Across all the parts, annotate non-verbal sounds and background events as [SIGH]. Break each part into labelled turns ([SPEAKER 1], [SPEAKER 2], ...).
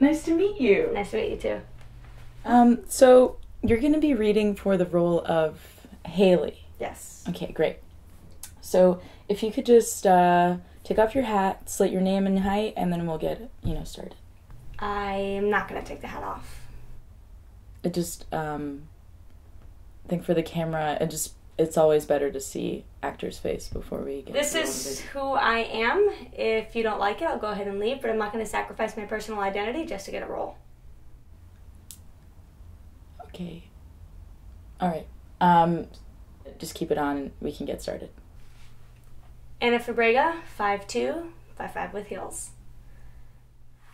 [SPEAKER 1] Nice to meet you.
[SPEAKER 2] Nice to meet you too.
[SPEAKER 1] Um, so you're going to be reading for the role of Haley.
[SPEAKER 2] Yes.
[SPEAKER 1] Okay, great. So if you could just uh, take off your hat, slate your name and height, and then we'll get you know started.
[SPEAKER 2] I am not gonna take the hat off.
[SPEAKER 1] It just um, I think for the camera, it just it's always better to see actor's face before we get.
[SPEAKER 2] This is who I am. If you don't like it, I'll go ahead and leave, but I'm not gonna sacrifice my personal identity just to get a role.
[SPEAKER 1] Okay. All right. Um, just keep it on, and we can get started.
[SPEAKER 2] Ana Fabrega, 5'2", 5'5", with heels.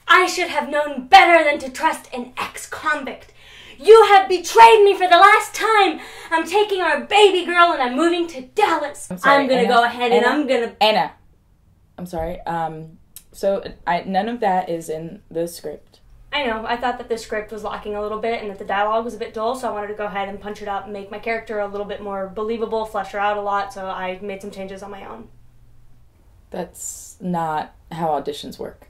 [SPEAKER 2] I should have known better than to trust an ex-convict. You have betrayed me for the last time. I'm taking our baby girl and I'm moving to Dallas.
[SPEAKER 1] I'm sorry,
[SPEAKER 2] I'm gonna
[SPEAKER 1] Ana?
[SPEAKER 2] go ahead and I'm gonna.
[SPEAKER 1] Ana. I'm sorry. Um, so I none of that is in the script.
[SPEAKER 2] I know. I thought that the script was lacking a little bit and that the dialogue was a bit dull, so I wanted to go ahead and punch it up and make my character a little bit more believable, flesh her out a lot. So I made some changes on my own.
[SPEAKER 1] That's not how auditions work.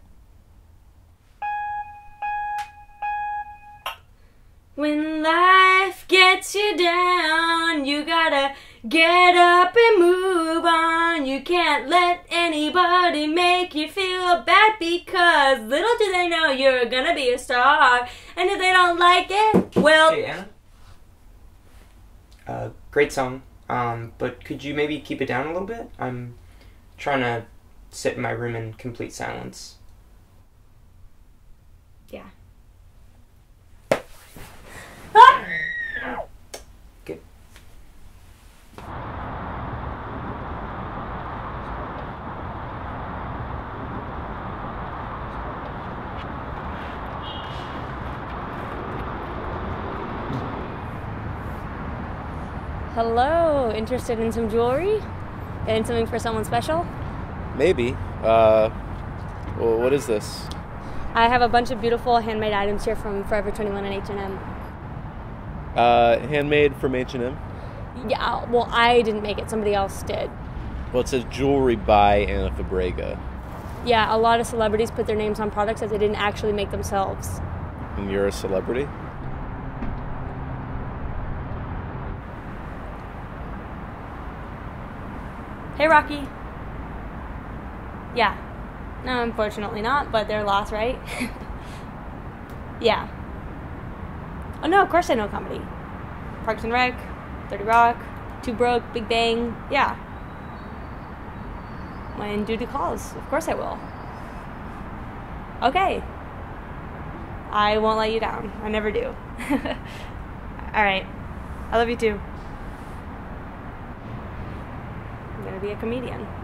[SPEAKER 2] When life gets you down, you gotta get up and move on. You can't let anybody make you feel bad because little do they know you're gonna be a star. And if they don't like it, well,
[SPEAKER 3] Hey, Ana. Uh, great song. Um, but could you maybe keep it down a little bit? I'm trying to sit in my room in complete silence.
[SPEAKER 2] yeah. Hello, interested in some jewelry? And something for someone special?
[SPEAKER 4] Maybe. Uh, well, what is this?
[SPEAKER 2] I have a bunch of beautiful handmade items here from Forever 21 and H&M.
[SPEAKER 4] Uh, handmade from H&M.
[SPEAKER 2] Yeah, well, I didn't make it. Somebody else did.
[SPEAKER 4] Well, it says jewelry by Ana Fabrega,
[SPEAKER 2] Yeah, a lot of celebrities put their names on products that they didn't actually make themselves.
[SPEAKER 4] and you're a celebrity.
[SPEAKER 2] Hey, Rocky. Yeah. No, unfortunately not, but they're lost, right? [LAUGHS] yeah. Oh, no, of course I know comedy. Parks and Rec, 30 Rock, Two Broke, Big Bang. Yeah. When duty calls, of course I will. Okay. I won't let you down. I never do. [LAUGHS] All right. I love you too. I'm gonna be a comedian.